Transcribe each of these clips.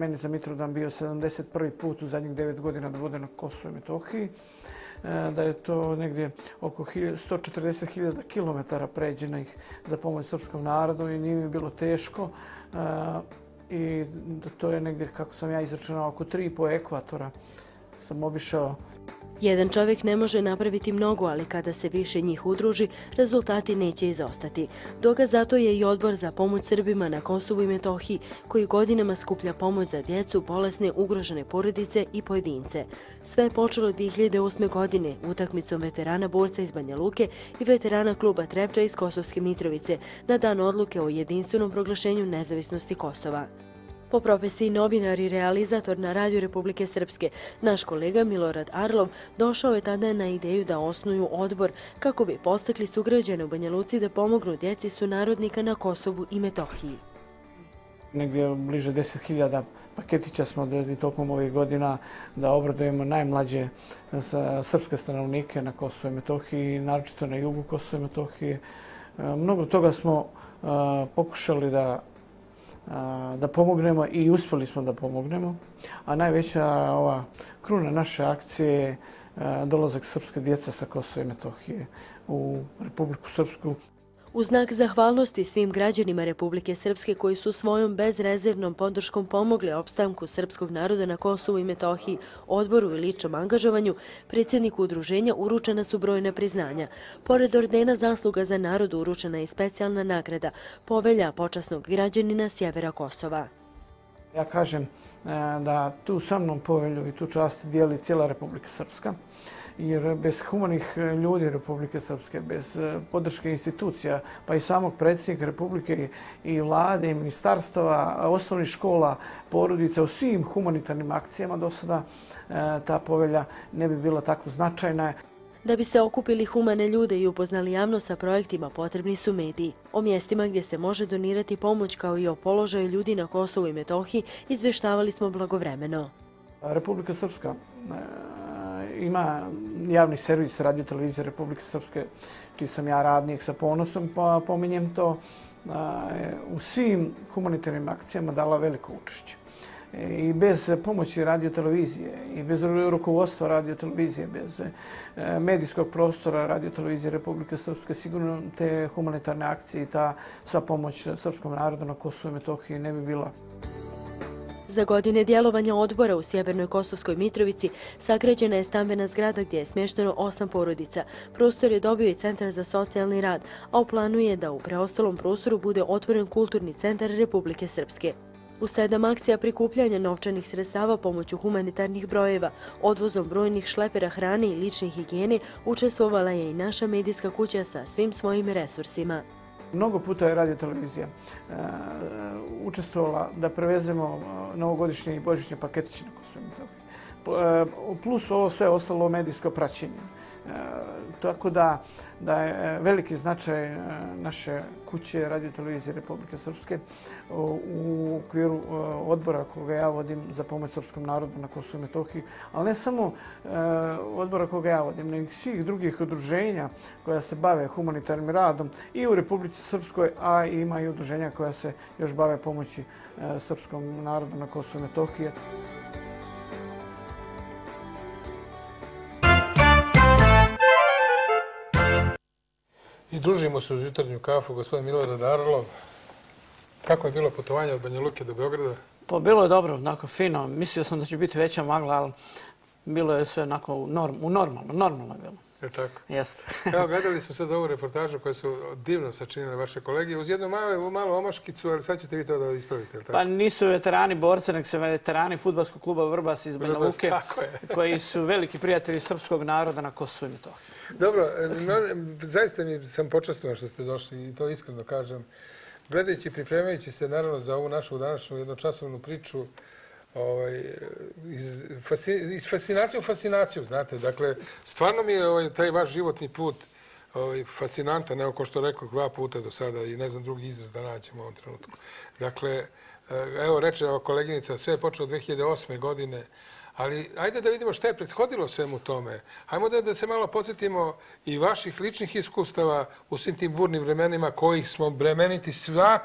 Meni za Mitrodan bio 71. put u zadnjih 9 godina da vode na Kosovo i Metohiji, e, da je to negdje oko 140.000 km pređenih za pomoć srpskom narodu i nije mi bilo teško. E, I to je negdje, kako sam ja izračunao, oko 3,5 ekvatora sam obišao Jedan čovjek ne može napraviti mnogo, ali kada se više njih udruži, rezultati neće izostati. Doga zato je i odbor za pomoć Srbima na Kosovu i Metohiji, koji godinama skuplja pomoć za djecu, bolesne, ugrožene porodice i pojedince. Sve je počelo 2008. godine utakmicom veterana borca iz Banja Luke i veterana kluba Trepča iz Kosovske Mitrovice na dan odluke o jedinstvenom proglašenju nezavisnosti Kosova. Po profesiji novinar i realizator na Radio Republike Srpske, naš kolega Milorad Arlov došao je tada na ideju da osnuju odbor kako bi postakli sugrađene u Banja Luci da pomognu djeci sunarodnika na Kosovu i Metohiji. Negdje bliže 10.000 paketića smo odvezli tokom ovih godina da obradujemo najmlađe srpske stanovnike na Kosovo i Metohiji, naročito na jugu Kosovo i Metohije. E, mnogo toga smo e, pokušali da da pomognemo i uspjeli smo da pomognemo. A najveća ova kruna naše akcije je dolazak srpske djece sa Kosova i Metohije u Republiku Srpsku. U znak zahvalnosti svim građanima Republike Srpske koji su svojom bezrezervnom podrškom pomogli opstanku srpskog naroda na Kosovu i Metohiji, odboru i ličnom angažovanju, predsjedniku udruženja uručena su brojna priznanja. Pored ordena zasluga za narod uručena je specijalna nagrada povelja počasnog građanina Sjevera Kosova. Ja kažem e, da tu sa mnom povelju i tu čast dijeli cijela Republika Srpska jer bez humanih e, ljudi Republike Srpske, bez e, podrške institucija, pa i samog predsjednika Republike i vlade i ministarstava, osnovnih škola, porodica, u svim humanitarnim akcijama do sada e, ta povelja ne bi bila tako značajna. Da biste okupili humane ljude i upoznali javno sa projektima, potrebni su mediji. O mjestima gdje se može donirati pomoć kao i o položaju ljudi na Kosovu i Metohiji izveštavali smo blagovremeno. Republika Srpska ima javni servis radio televizije Republike Srpske, čiji sam ja radnik sa ponosom, pa pominjem to, e, u svim humanitarnim akcijama dala veliko učešće. E, I bez pomoći radio televizije i bez rukovodstva radio televizije, bez e, medijskog prostora radio televizije Republike Srpske, sigurno te humanitarne akcije i ta sva pomoć srpskom narodu na Kosovo i Metohiji ne bi bila. Za godine djelovanja odbora u Sjevernoj Kosovskoj Mitrovici sagrađena je stambena zgrada gdje je smješteno osam porodica. Prostor je dobio i Centar za socijalni rad, a u planu je da u preostalom prostoru bude otvoren kulturni centar Republike Srpske. U sedam akcija prikupljanja novčanih sredstava pomoću humanitarnih brojeva, odvozom brojnih šlepera hrane i lične higijene, učestvovala je i naša medijska kuća sa svim svojim resursima. Mnogo puta je radio televizija e, učestvovala da prevezemo e, novogodišnje i božićne paketiće na Kosovo. E, plus ovo sve ostalo medijsko praćenje. E, tako da da je e, veliki značaj e, naše kuće Radio Televizije Republike Srpske e, u okviru odbora koga ja vodim za pomoć srpskom narodu na Kosovo i Metohiji, ali ne samo odbora koga ja vodim, nego svih drugih udruženja koja se bave humanitarnim radom i u Republici Srpskoj, a ima i udruženja koja se još bave pomoći srpskom narodu na Kosovo i Metohiji. I družimo se uz jutarnju kafu, gospodin Milorad Arlov. Kako je bilo putovanje od Banja Luke do Beograda? Pa bilo je dobro, onako fino. Mislio sam da će biti veća magla, ali bilo je sve onako u, norm, u normalno, normalno je bilo. Je tako? Jeste. Evo, gledali smo sad ovu reportažu koje su divno sačinile vaše kolege. Uz jednu malu, malu omaškicu, ali sad ćete vi to da ispravite, tako? Pa nisu veterani borce, nek se veterani futbalskog kluba Vrbas iz Banja Luke, koji su veliki prijatelji srpskog naroda na Kosovo i Metohiji. Dobro, no, zaista mi sam počastno što ste došli i to iskreno kažem. Gledajući, pripremajući se naravno za ovu našu današnju jednočasovnu priču, ovaj, iz, fascin, iz fascinacije u fascinaciju, znate. Dakle, stvarno mi je ovaj, taj vaš životni put ovaj, fascinantan, evo ko što rekao dva puta do sada i ne znam drugi izraz da nađemo u ovom trenutku. Dakle, eh, evo reče ova koleginica, sve je počelo 2008. godine, Ali ajde da vidimo šta je prethodilo svemu tome. Hajmo da, da se malo podsjetimo i vaših ličnih iskustava u svim tim burnim vremenima kojih smo bremeniti sva,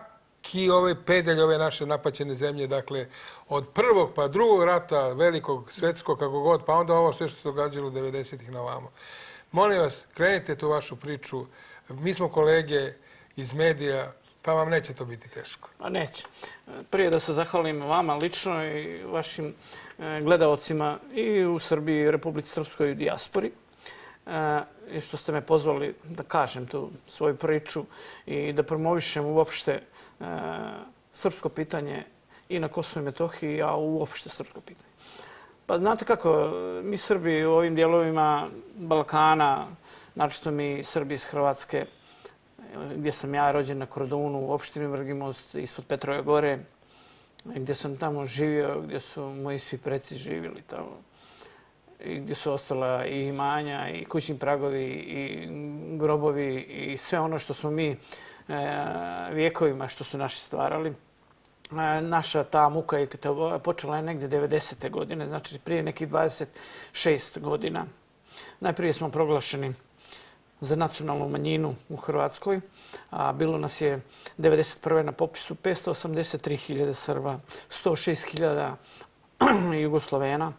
ki ove pedelje ove naše napaćene zemlje, dakle, od prvog pa drugog rata, velikog, svetskog, kako god, pa onda ovo sve što se događalo u 90-ih na vamo. Molim vas, krenite tu vašu priču. Mi smo kolege iz medija, pa vam neće to biti teško. Pa neće. Prije da se zahvalim vama lično i vašim e, gledalcima i u Srbiji, i Republici Srpskoj i u dijaspori. E, I što ste me pozvali da kažem tu svoju priču i da promovišem uopšte E, srpsko pitanje i na Kosovo i Metohiji, a uopšte srpsko pitanje. Pa znate kako, mi Srbi u ovim dijelovima Balkana, naročito mi Srbi iz Hrvatske, gdje sam ja rođen na Kordunu, u opštini Vrgimost, ispod Petrove gore, gdje sam tamo živio, gdje su moji svi preci živjeli tamo. I gdje su ostala i imanja, i kućni pragovi, i grobovi, i sve ono što smo mi e, vijekovima što su naši stvarali. E, naša ta muka je počela je negdje 90. godine, znači prije nekih 26 godina. Najprije smo proglašeni za nacionalnu manjinu u Hrvatskoj. A bilo nas je 1991. na popisu 583.000 Srba, 106.000 Jugoslovena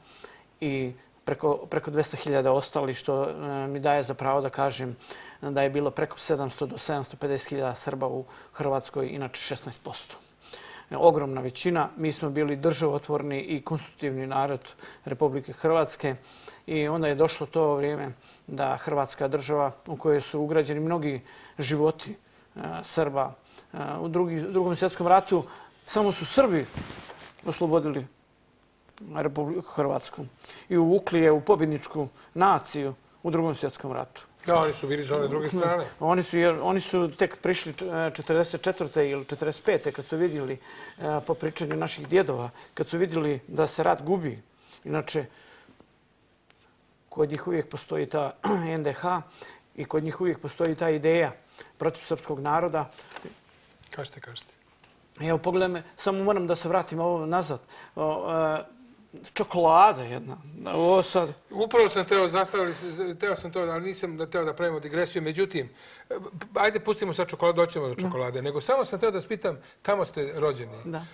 i preko, preko 200.000 ostali, što e, mi daje za pravo da kažem da je bilo preko 700 do 750.000 Srba u Hrvatskoj, inače 16%. E, ogromna većina. Mi smo bili državotvorni i konstitutivni narod Republike Hrvatske i onda je došlo to vrijeme da Hrvatska država u kojoj su ugrađeni mnogi životi e, Srba u drugom svjetskom ratu, samo su Srbi oslobodili Republiku Hrvatsku i uvukli je u pobjedničku naciju u drugom svjetskom ratu. Da, oni su bili za one druge strane. Oni su, jer, oni su tek prišli 44. E, ili 45. kad su vidjeli po pričanju naših djedova, kad su vidjeli da se rat gubi. Inače, kod njih uvijek postoji ta NDH i kod njih uvijek postoji ta ideja protiv srpskog naroda. Kažete, kažete. Evo, pogledaj me, samo moram da se vratim ovo nazad. O, e, čokolada jedna. Ovo sad... Upravo sam teo zastavili, teo sam to, ali nisam da teo da pravimo digresiju. Međutim, ajde pustimo sad čokoladu, doćemo do čokolade. Nego samo sam teo da spitam, tamo ste rođeni. Da.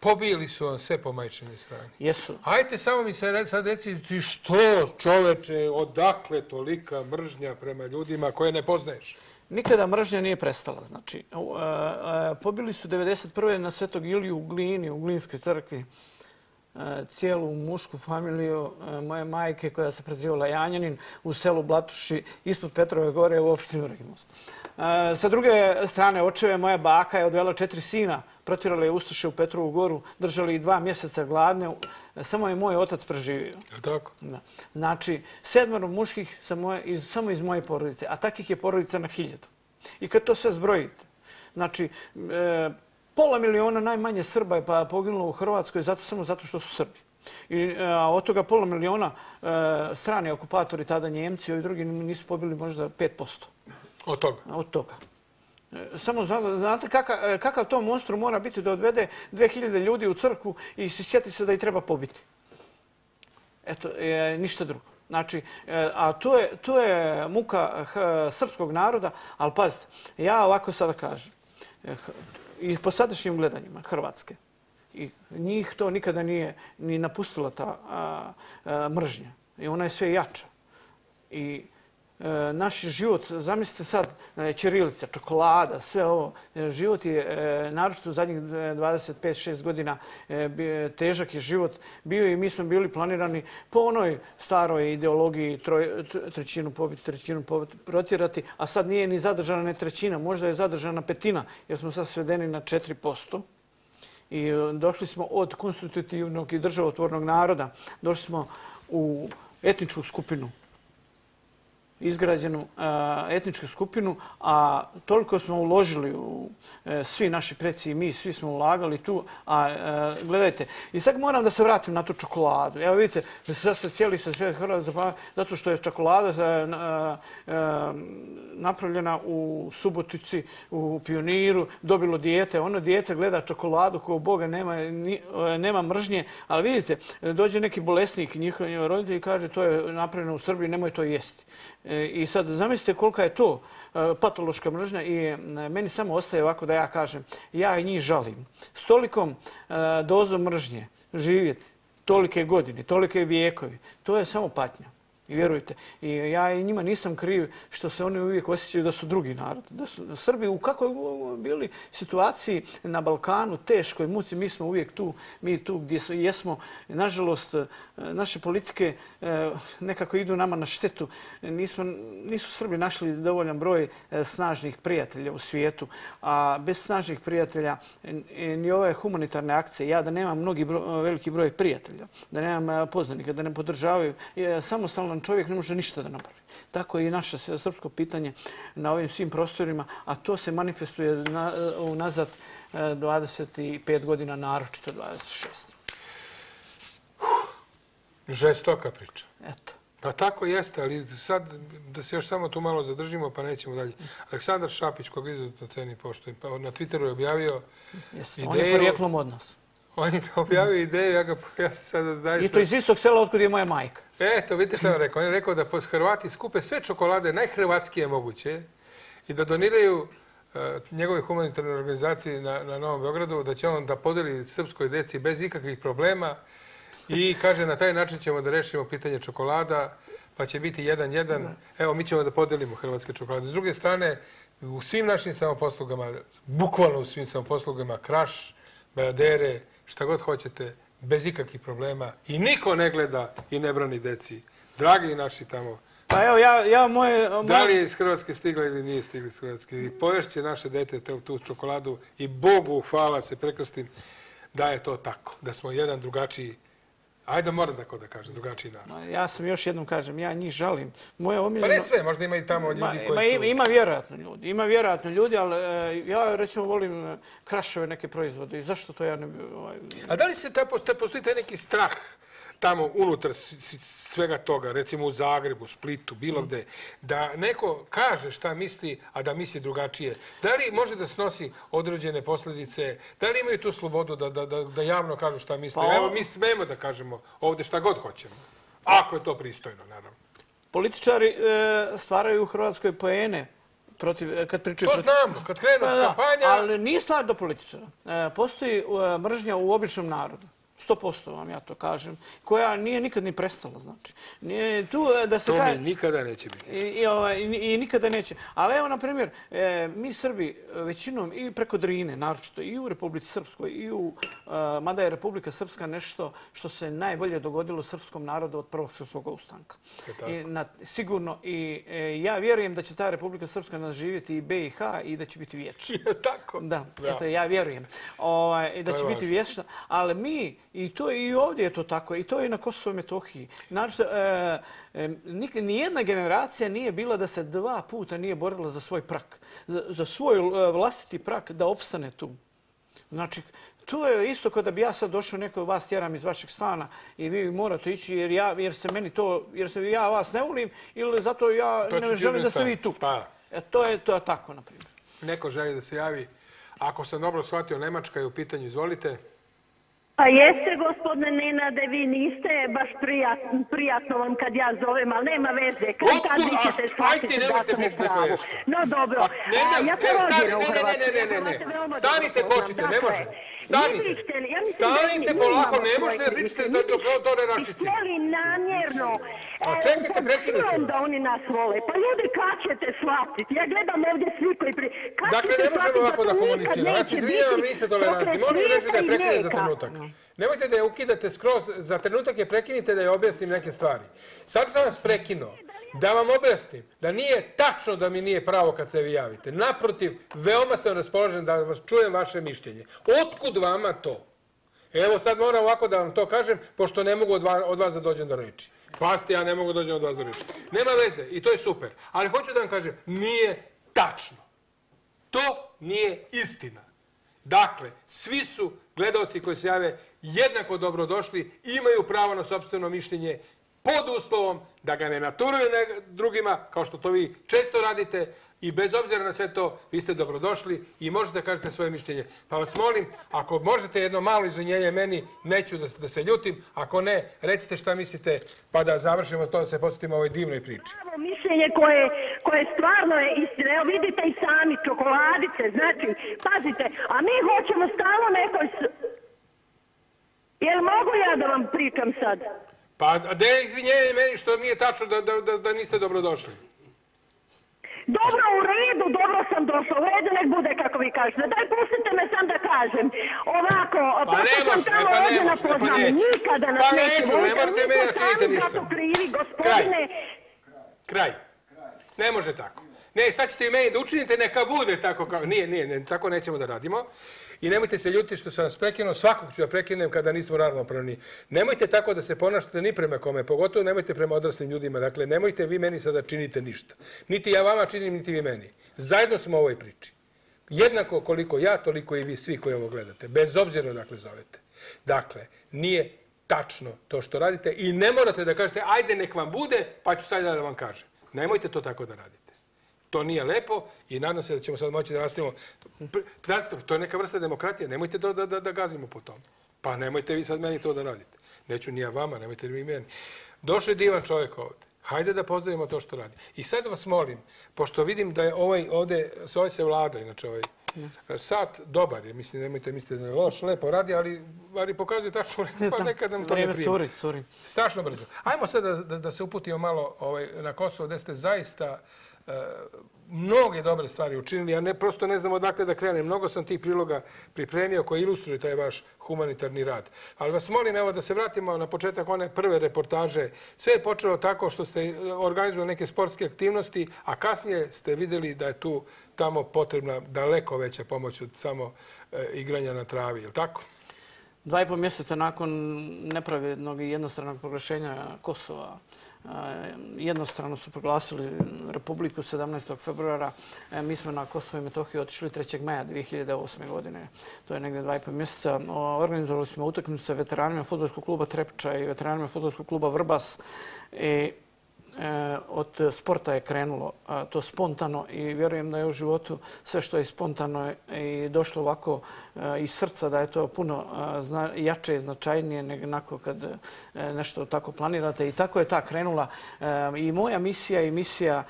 Pobijeli su vam sve po majčinoj strani. Jesu. Ajte samo mi se sad reci ti što čoveče, odakle tolika mržnja prema ljudima koje ne poznaješ? Nikada mržnja nije prestala. Znači, pobili su 1991. na Svetog Iliju u Glini, u Glinskoj crkvi, cijelu mušku familiju moje majke koja se prezivala Janjanin u selu Blatuši ispod Petrove gore u opštini Vrgimost. Sa druge strane, očeve moja baka je odvela četiri sina protirali je Ustaše u Petrovu goru, držali ih dva mjeseca gladne. Samo je moj otac preživio. Je tako? Da. Znači, sedmaro muških iz, samo iz moje porodice, a takih je porodica na hiljadu. I kad to sve zbrojite, znači, e, pola miliona najmanje Srba je pa poginulo u Hrvatskoj zato, samo zato što su Srbi. I, e, a od toga pola miliona e, strani okupatori, tada Njemci, ovi drugi nisu pobili možda 5%. Od toga? Od toga. Samo znate kakav, kakav to monstru mora biti da odvede 2000 ljudi u crkvu i se sjeti se da ih treba pobiti. Eto, ništa drugo. Znači, e, a to je, to je muka srpskog naroda, ali pazite, ja ovako sada kažem, e, i po sadašnjim gledanjima Hrvatske, i njih to nikada nije ni napustila ta a, a, mržnja. I ona je sve jača. I E, naš život, zamislite sad, e, Čirilica, čokolada, sve ovo, e, život je, naročito u zadnjih 25-6 godina, težak je život bio i mi smo bili planirani po onoj staroj ideologiji troj, trećinu pobiti, trećinu pobiti, protjerati, a sad nije ni zadržana ne trećina, možda je zadržana petina, jer smo sad svedeni na 4%. I došli smo od konstitutivnog i državotvornog naroda, došli smo u etničku skupinu izgrađenu e, etničku skupinu, a toliko smo uložili u e, svi naši preci i mi, svi smo ulagali tu. A e, gledajte, i sad moram da se vratim na tu čokoladu. Evo vidite, da se sad cijeli sa sve Hrvatske, zato što je čokolada e, e, napravljena u Subotici, u Pioniru, dobilo dijete. Ono dijete gleda čokoladu koju Boga nema, e, nema mržnje, ali vidite, dođe neki bolesnik, njihov roditelj i kaže to je napravljeno u Srbiji, nemoj to jesti. E, I sad zamislite kolika je to e, patološka mržnja i e, meni samo ostaje ovako da ja kažem, ja i njih žalim. S tolikom dozom mržnje živjeti tolike godine, tolike vijekovi, to je samo patnja. I vjerujte, i ja i njima nisam kriv što se oni uvijek osjećaju da su drugi narod. Da su Srbi u kakvoj bili situaciji na Balkanu, teškoj muci, mi smo uvijek tu, mi tu gdje jesmo. Nažalost, e, naše politike e, nekako idu nama na štetu. Nismo, nisu Srbi našli dovoljan broj e, snažnih prijatelja u svijetu, a bez snažnih prijatelja ni ove humanitarne akcije, ja da nemam mnogi veliki broj prijatelja, da nemam poznanika, da ne podržavaju, samostalno čovjek ne može ništa da napravi. Tako je i naše srpsko pitanje na ovim svim prostorima, a to se manifestuje nazad 25 e, godina, naročito 26. Žestoka priča. Eto. Pa tako jeste, ali sad da se još samo tu malo zadržimo, pa nećemo dalje. Aleksandar Šapić, koga izuzetno ceni pa na Twitteru je objavio ideju... On je porijeklom od nas. On je objavio ideju, ja, ga, ja se sada dajem... I to iz istog sela otkud je moja majka. Eto, vidite što je rekao. On je rekao da Hrvati skupe sve čokolade najhrvatskije moguće i da doniraju uh, njegove humanitarne organizacije na, na Novom Beogradu, da će on da podeli srpskoj deci bez ikakvih problema i kaže na taj način ćemo da rešimo pitanje čokolada, pa će biti jedan jedan. Evo, mi ćemo da podelimo hrvatske čokolade. S druge strane, u svim našim samoposlugama, bukvalno u svim samoposlugama, kraš, bajadere, šta god hoćete, bez ikakvih problema i niko ne gleda i ne brani deci. Dragi naši tamo, Pa evo, ja, ja moje, moje... Da li je iz Hrvatske stigla ili nije stigla iz Hrvatske? I poješće naše dete te, tu čokoladu i Bogu hvala se prekrstim da je to tako. Da smo jedan drugačiji Ajde, moram tako da kažem, drugačiji narod. Ja sam još jednom kažem, ja njih žalim. Moje omiljeno... Pa ne sve, možda ima i tamo ljudi Ma, koji su... Ima vjerojatno ljudi, ima vjerojatno ljudi, ali e, ja recimo volim e, krašove neke proizvode i zašto to ja ne... Ovaj... A da li se ta, postoji taj neki strah tamo unutar svega toga, recimo u Zagrebu, Splitu, bilo gde, da neko kaže šta misli, a da misli drugačije. Da li može da snosi određene posljedice? Da li imaju tu slobodu da, da, da, da javno kažu šta misli? Pa Evo, mi smemo da kažemo ovdje šta god hoćemo. Ako je to pristojno, naravno. Političari e, stvaraju u Hrvatskoj poene protiv, e, kad pričaju... To protiv... znamo, kad krenu pa, kampanja... Ali nije stvar do političara. E, postoji e, mržnja u običnom narodu. 100% vam ja to kažem, koja nije nikad ni prestala, znači. Nije tu e, da se to mi nikada neće biti. I, i, ovaj, i, I nikada neće. Ali evo, na primjer, e, mi Srbi većinom i preko Drine, naročito i u Republici Srpskoj, i u, e, mada je Republika Srpska nešto što se najbolje dogodilo srpskom narodu od prvog srpskog ustanka. I na, sigurno, i e, ja vjerujem da će ta Republika Srpska nas živjeti i BiH i da će biti vječna. Je tako? Da, ja. Eto, ja vjerujem. Ovaj, da će biti vječna. Ali mi, I to i ovdje je to tako. I to je na Kosovo Metohiji. Znači, e, e, nijedna generacija nije bila da se dva puta nije borila za svoj prak. Za, za svoj e, vlastiti prak da opstane tu. Znači, to je isto kao da bi ja sad došao nekoj vas tjeram iz vašeg stana i vi morate ići jer, ja, jer se meni to, jer se ja vas ne volim ili zato ja ne želim da ste vi tu. Pa. E, to je to je tako, na primjer. Neko želi da se javi. Ako sam dobro shvatio, Nemačka je u pitanju, izvolite. Pa jeste, gospodine Nenade, vi niste baš prijatno, prijatno vam kad ja zovem, ali nema veze. Kad Otkud? tad vi ćete shvatiti da sam u pravu. No dobro, a, ne, ne, ja sam rođena u Hrvatskoj. Ne, ne, ne, ne, ne, stanite, počite, ne može. Stanite, stanite polako, ne možete da pričate da to, to ne račistite. Htjeli namjerno. A čekajte, prekinut ću da oni nas vole. Pa ljudi, kad ćete shvatiti? Ja gledam ovdje svi koji pri... Dakle, ne možemo ovako da komuniciramo. Ja se izvinjavam, niste tolerantni. Molim reći da je prekine za trenutak. Nemojte da je ukidate skroz, za trenutak je prekinite da je objasnim neke stvari. Sad sam vas prekinuo da vam objasnim da nije tačno da mi nije pravo kad se vi javite. Naprotiv, veoma sam raspoložen da vas čujem vaše mišljenje. Otkud vama to? Evo sad moram ovako da vam to kažem, pošto ne mogu od vas da dođem do reči. Pasti, ja ne mogu da dođem od vas do reči. Nema veze i to je super. Ali hoću da vam kažem, nije tačno. To nije istina. Dakle, svi su gledalci koji se jave jednako dobrodošli, imaju pravo na sobstveno mišljenje pod uslovom da ga ne naturuje drugima, kao što to vi često radite, i bez obzira na sve to, vi ste dobrodošli i možete da kažete svoje mišljenje. Pa vas molim, ako možete jedno malo izvinjenje meni, neću da, da se ljutim. Ako ne, recite šta mislite, pa da završimo to, da se posvetimo ovoj divnoj priči. Pravo mišljenje koje, koje stvarno je istina. Evo vidite i sami čokoladice, znači, pazite, a mi hoćemo stalo nekoj... Jel mogu ja da vam pričam sad? Pa, da je izvinjenje meni što nije tačno da, da, da, da niste dobrodošli? Dobro, u redu, dobro sam došla. U redu nek bude kako vi kažete. Daj, pustite me sam da kažem. Ovako, pa ne sam tamo pa ne može, pa neću. Nikada nas pa neće. neću, ne morate meni da činite ništa. Krivi, gospodine. Kraj. Kraj. Ne može tako. Ne, sad ćete i meni da učinite, neka bude tako kao... Nije, nije, ne, tako nećemo da radimo. I nemojte se ljuti što sam vas prekinuo, svakog ću da prekinem kada nismo ravnopravni. Nemojte tako da se ponašate ni prema kome, pogotovo nemojte prema odraslim ljudima. Dakle, nemojte vi meni sada činite ništa. Niti ja vama činim, niti vi meni. Zajedno smo u ovoj priči. Jednako koliko ja, toliko i vi svi koji ovo gledate. Bez obzira dakle zovete. Dakle, nije tačno to što radite i ne morate da kažete ajde nek vam bude, pa ću sad da vam kažem. Nemojte to tako da radite. To nije lepo i nadam se da ćemo sad moći da nastavimo. To je neka vrsta demokratije. Nemojte da, da, da, da gazimo po tom. Pa nemojte vi sad meni to da radite. Neću ni ja vama, nemojte vi meni. Došli divan čovjek ovdje. Hajde da pozdravimo to što radi. I sad vas molim, pošto vidim da je ovaj ovdje, ovaj se vlada, inače ovaj sat dobar je, mislim, nemojte misliti da je loš, lepo radi, ali, ali pokazuje tačno vreme, pa nekad nam to ne prije. Curi, curi. Strašno brzo. Ajmo sad da, da, da se uputimo malo ovaj, na Kosovo, gdje ste zaista mnoge dobre stvari učinili. Ja ne, prosto ne znam odakle da krenem. Mnogo sam tih priloga pripremio koji ilustruju taj vaš humanitarni rad. Ali vas molim evo da se vratimo na početak one prve reportaže. Sve je počelo tako što ste e, organizovali neke sportske aktivnosti, a kasnije ste videli da je tu tamo potrebna daleko veća pomoć od samo e, igranja na travi. Je li tako? Dva i pol mjeseca nakon nepravednog i jednostranog proglašenja Kosova, jednostrano su proglasili Republiku 17. februara. E, mi smo na Kosovo i Metohiju otišli 3. maja 2008. godine. To je negdje dva i pol mjeseca. Organizovali smo utakmicu sa veteranima futbolskog kluba Trepča i veteranima futbolskog kluba Vrbas. I E, od sporta je krenulo to spontano i vjerujem da je u životu sve što je spontano i došlo ovako Eh, iz srca da je to puno eh, jače i značajnije nego onako kad eh, nešto tako planirate. I tako je ta krenula i moja misija i misija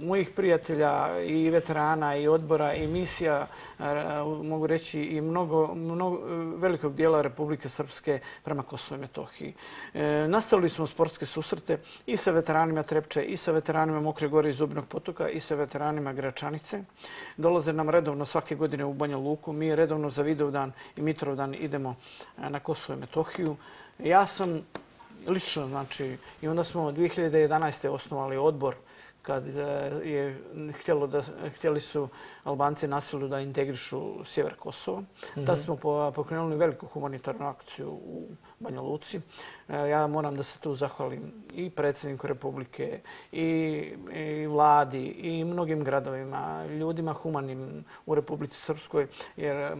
mojih prijatelja i veterana i odbora i misija, mogu reći, i mnogo, mnogo velikog dijela Republike Srpske prema Kosovo i Metohiji. Nastavili smo sportske susrete i sa veteranima Trepče, i sa veteranima Mokre gore i Zubnog potoka, i sa veteranima Gračanice. Dolaze nam redovno svake godine u Banja Luku. Mi redovno za Vidovdan i Mitrovdan idemo eh, na Kosovo i Metohiju. Ja sam lično, znači, i onda smo 2011. osnovali odbor kad e, je htjelo da, htjeli su Albanci nasilu da integrišu sjever Kosova. Tad mhm. smo pokrenuli veliku humanitarnu akciju u Banja Luci. E, ja moram da se tu zahvalim i predsjedniku Republike, i vladi, i mnogim gradovima, ljudima humanim u Republici Srpskoj. Jer, e,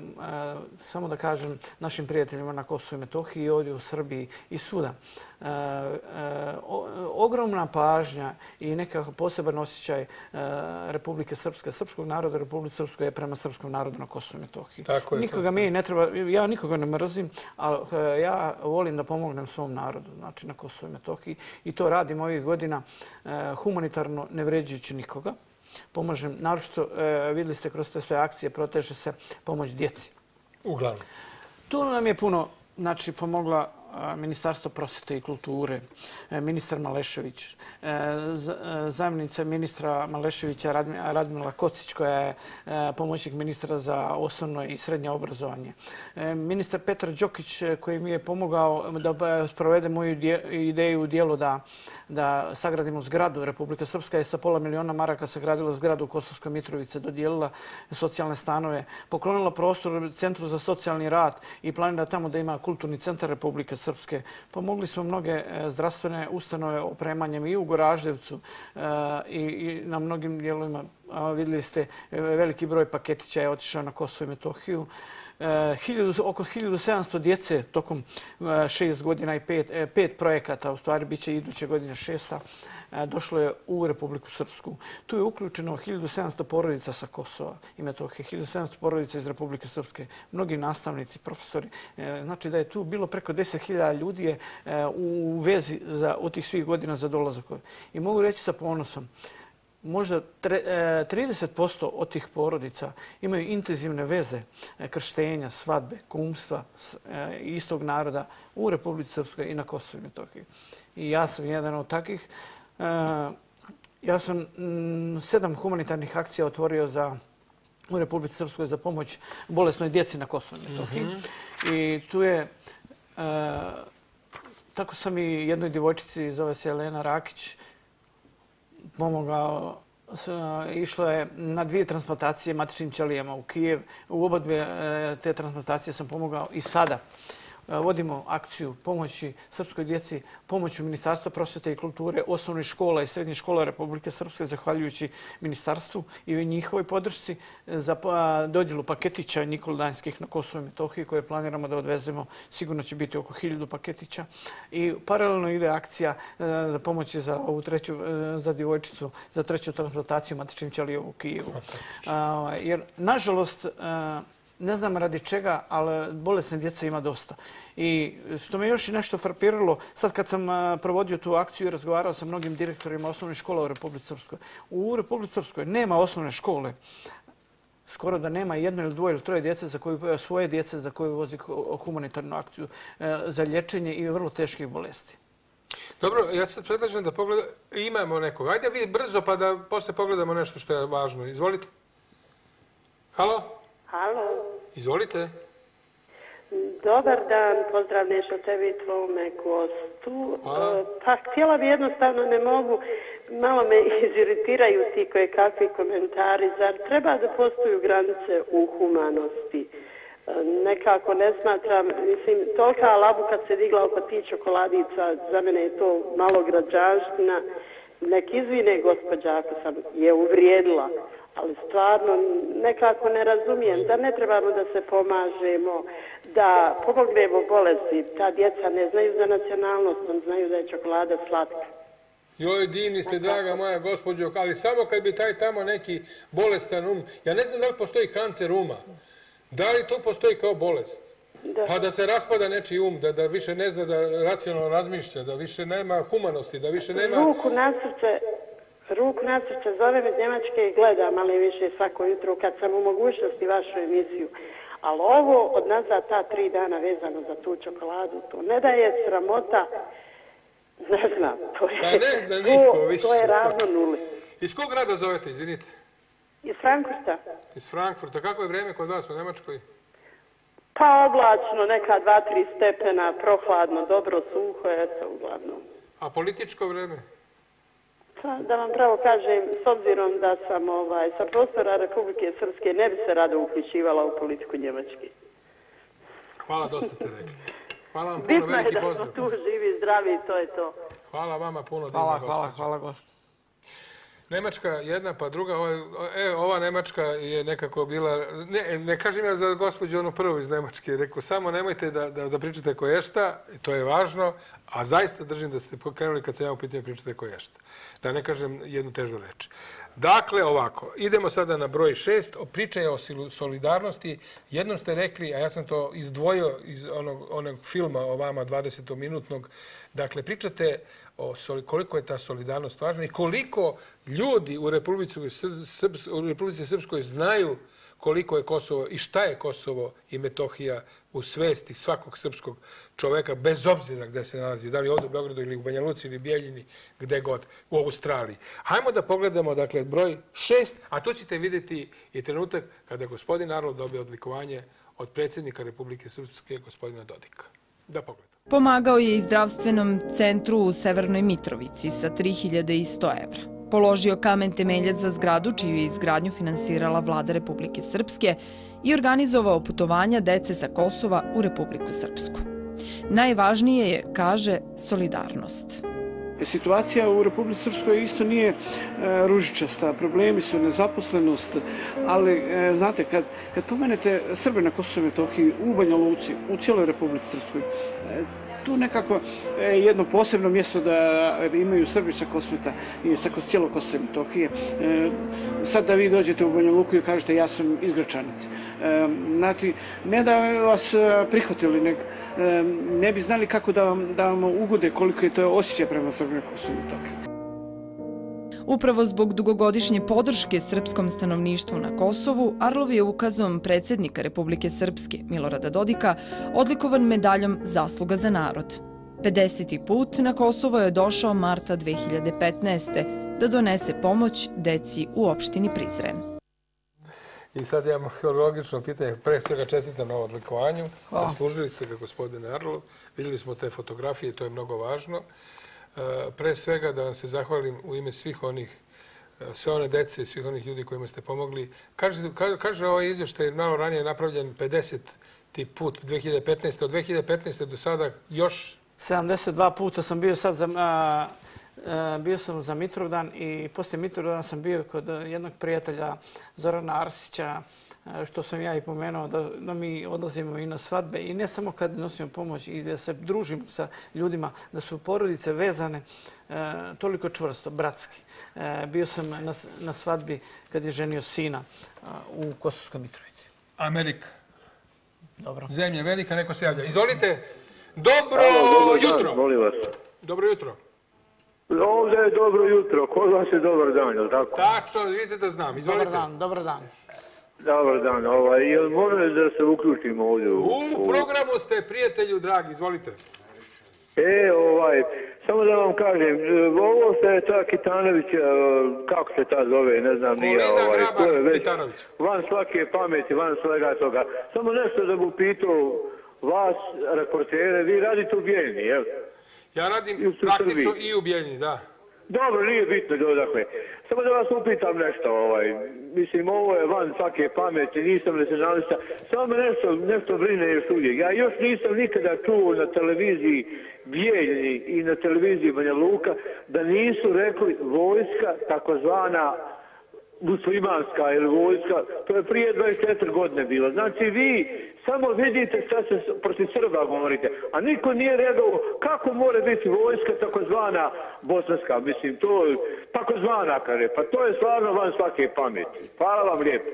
samo da kažem, našim prijateljima na Kosovo i Metohiji, ovdje u Srbiji i svuda, e, ogromna pažnja i nekakav poseban osjećaj Republike Srpske, srpskog naroda Republike Srpske je prema srpskom narodu na Kosovo i Metohiji. Nikoga mi ne treba, ja nikoga ne mrzim, ali ja volim da pomognem svom narodu, znači na Kosovo i Metohiji. I to radim ovih godina e, humanitarno, ne vređujući nikoga. Pomažem, naročito, e, videli ste kroz te sve akcije, proteže se pomoć djeci. Uglavnom. Tu nam je puno znači, pomogla Ministarstvo prosvete i kulture, e, ministar Malešević, e, e, zamjenica ministra Maleševića Radmila Kocić, koja je pomoćnik ministra za osnovno i srednje obrazovanje. Ministar Petar Đokić, koji mi je pomogao da sprovede moju ideju u dijelu da da sagradimo zgradu. Republika Srpska je sa pola miliona maraka sagradila zgradu u Kosovskoj Mitrovice, dodijelila socijalne stanove, poklonila prostor Centru za socijalni rad i planira tamo da ima kulturni centar Republike Srpske. Srpske. Pomogli smo mnoge e, zdravstvene ustanove opremanjem i u Goraždevcu e, i na mnogim dijelovima. Vidjeli ste, e, veliki broj paketića je otišao na Kosovo i Metohiju. Eh, oko 1700 djece tokom eh, šest godina i eh, pet projekata, u stvari bit će iduće godine šesta, došlo je u Republiku Srpsku. Tu je uključeno 1700 porodica sa Kosova i Metohije, 1700 porodica iz Republike Srpske, mnogi nastavnici, profesori. Znači da je tu bilo preko 10.000 ljudi je u vezi za, u tih svih godina za dolazak. I mogu reći sa ponosom, možda 30% e, od tih porodica imaju intenzivne veze krštenja, svadbe, kumstva istog naroda u Republike Srpskoj i na Kosovo i Metohiji. I ja sam jedan od takvih. Ja sam mm, sedam humanitarnih akcija otvorio za u Republici Srpskoj za pomoć bolesnoj djeci na Kosovo i Metohiji. Mhm. I tu je... Tako sam i jednoj djevojčici, zove se Elena Rakić, pomogao. E, išlo je na dvije transplantacije matičnim ćelijama u Kijev. U obodve e, te transplantacije sam pomogao i sada. E, vodimo akciju pomoći srpskoj djeci, pomoću Ministarstva prosvjeta i kulture, osnovne škola i srednje škola Republike Srpske, zahvaljujući Ministarstvu i njihovoj podršci za dodjelu paketića Nikola na Kosovo i Metohiji koje planiramo da odvezemo. Sigurno će biti oko hiljadu paketića. I paralelno ide akcija e, za pomoći za ovu treću, e, za djevojčicu, za treću transplantaciju matičnim ćelijom u Kijevu. Jer, nažalost, ne znam radi čega, ali bolesne djece ima dosta. I što me još i nešto frapiralo, sad kad sam provodio tu akciju i razgovarao sa mnogim direktorima osnovnih škola u Republike Srpskoj, u Republike Srpskoj nema osnovne škole, skoro da nema jedno ili dvoje ili troje djece za koju, svoje djece za koje vozi humanitarnu akciju za lječenje i vrlo teških bolesti. Dobro, ja sad predlažem da pogledamo, imamo nekog. Ajde vi brzo pa da posle pogledamo nešto što je važno. Izvolite. Halo? Halo. Izvolite. Dobar dan, pozdrav nešto tebi i tvojome gostu. Hvala. E, pa htjela bi jednostavno, ne mogu, malo me iziritiraju ti koje kakvi komentari. Zar treba da postoju granice u humanosti? E, nekako ne smatram, mislim, tolika labu kad se digla oko ti čokoladica, za mene je to malo građanština. Nek izvine gospođa ako sam je uvrijedila ali stvarno nekako ne razumijem da ne trebamo da se pomažemo, da pomognemo bolesti. Ta djeca ne znaju za nacionalnost, ne znaju da je čokolada slatka. Joj, divni ste, draga moja gospođo, ali samo kad bi taj tamo neki bolestan um, ja ne znam da li postoji kancer uma, da li to postoji kao bolest? Pa da se raspada nečiji um, da, da više ne zna da racionalno razmišlja, da više nema humanosti, da više nema... Ruku na srce, Ruk na srce, zovem iz Njemačke i gledam, ali više svako jutro kad sam u mogućnosti vašu emisiju. Ali ovo od nazad ta tri dana vezano za tu čokoladu, to ne da je sramota, ne znam, to je, pa ne zna niko više. to je ravno nuli. Iz kog grada zovete, izvinite? Iz Frankfurta. Iz Frankfurta. Kako je vreme kod vas u Njemačkoj? Pa oblačno, neka dva, tri stepena, prohladno, dobro, suho, eto, uglavnom. A političko vreme? Pa, da vam pravo kažem, s obzirom da sam ovaj, sa prostora Republike Srpske ne bi se rado uključivala u politiku Njemačke. Hvala, dosta ste rekli. Hvala vam puno, veliki pozdrav. Bitno je da smo tu živi, zdravi i to je to. Hvala vama puno, divna gospođa. Hvala, hvala, hvala Nemačka jedna pa druga, ova, e, ova Nemačka je nekako bila, ne, ne kažem ja za gospođu onu prvu iz Nemačke, rekao samo nemojte da, da, da pričate koješta, to je važno, a zaista držim da ste krenuli kad se ja u pitanju pričate koješta. Da ne kažem jednu težu reč. Dakle, ovako, idemo sada na broj šest, Priča je o solidarnosti. Jednom ste rekli, a ja sam to izdvojio iz onog, onog filma o vama 20-minutnog, dakle, pričate o koliko je ta solidarnost važna i koliko ljudi u Republici, u Republici Srpskoj znaju koliko je Kosovo i šta je Kosovo i Metohija u svesti svakog srpskog čoveka, bez obzira gde se nalazi, da li ovdje u Beogradu ili u Banja Luci ili Bijeljini, gde god, u Australiji. Hajmo da pogledamo, dakle, broj šest, a tu ćete vidjeti i trenutak kada gospodin Arlo dobio odlikovanje od predsjednika Republike Srpske, gospodina Dodika. Da pogledamo. Pomagao je i zdravstvenom centru u Severnoj Mitrovici sa 3100 evra. Položio kamen temeljac za zgradu čiju je izgradnju finansirala vlada Republike Srpske i organizovao putovanja dece sa Kosova u Republiku Srpsku. Najvažnije je, kaže, solidarnost. Situacija u Republike Srpskoj isto nije e, ružičasta. Problemi su nezaposlenost, ali e, znate, kad, kad pomenete Srbe na Kosovo i Metohiji u Banja Luci, u cijeloj Republike Srpskoj, e, tu nekako e, jedno posebno mjesto da e, imaju Srbi sa Kosmeta i sa cijelog Kosova i Metohije. E, sad da vi dođete u Banja Luku i kažete ja sam iz Gračanice. Znači, ne da vas prihvatili, nego ne bi znali kako da vam, da vam ugode koliko je to osjećaj prema Srbima Kosovo Metohije. Upravo zbog dugogodišnje podrške srpskom stanovništvu na Kosovu, Arlov je ukazom predsjednika Republike Srpske Milorada Dodika odlikovan medaljom Zasluga za narod. 50. put na Kosovo je došao marta 2015. da donese pomoć deci u opštini Prizren. I sad imamo logično pitanje. Pre svega čestitam na ovom odlikovanju. Zaslužili ste ga, gospodine Arlov. Vidjeli smo te fotografije, to je mnogo važno. E, pre svega da vam se zahvalim u ime svih onih, e, sve one dece i svih onih ljudi kojima ste pomogli. Kaže, kaže ovaj izvještaj malo ranije napravljen 50. put 2015. Od 2015. do sada još... 72 puta sam bio sad za... A, a, bio sam za Mitrovdan i poslije Mitrovdan sam bio kod jednog prijatelja Zorana Arsića, što sam ja i pomenuo, da, da mi odlazimo i na svadbe i ne samo kad nosimo pomoć i da se družimo sa ljudima, da su porodice vezane e, toliko čvrsto, bratski. E, bio sam na, na svadbi kad je ženio sina u Kosovskoj Mitrovici. Amerika. Dobro. Zemlja velika, neko se javlja. Izvolite. Dobro jutro. Molim vas. Dobro jutro. Ovdje je dobro jutro. Kod vas je dobar dan, je tako? Tačno, vidite da znam. Izvolite. Dobar dan, dobar dan. Dobar dan, ovaj, jel može da se uključimo ovdje? U, u programu ste, prijatelju dragi, izvolite. E, ovaj, samo da vam kažem, ovo se ta Kitanović, e, kako se ta zove, ne znam, nije, ovaj, to je već Kitanović. van svake pameti, van svega toga. Samo nešto da bu pitao vas, reportere, vi radite u Bijeljni, jel? Ja radim praktično i u Bijeljni, da. Dobro, nije bitno do odakle. Samo da vas upitam nešto, ovaj. Mislim, ovo je van svake pameti, nisam nacionalista. Samo me nešto, nešto brine još uvijek. Ja još nisam nikada čuo na televiziji Bijeljni i na televiziji Banja Luka da nisu rekli vojska, takozvana muslimanska ili vojska, to je prije 24 godine bilo. Znači vi samo vidite šta se proti Srba govorite, a niko nije redao kako more biti vojska takozvana bosanska, mislim, to je takozvana kare, pa to je stvarno van svake pameti. Hvala vam lijepo.